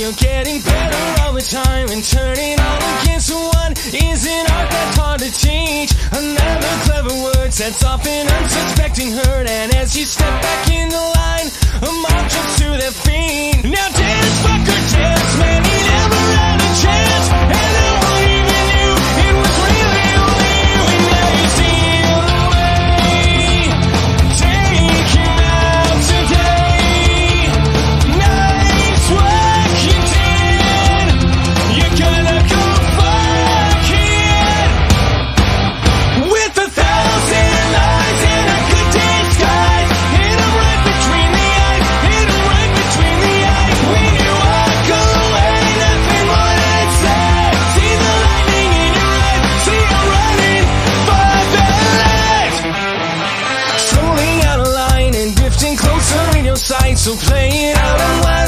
you're getting better all the time And turning all against one. Is an art that's hard to teach? Another clever word sets off an unsuspecting hurt And as you step sights are playing out. of my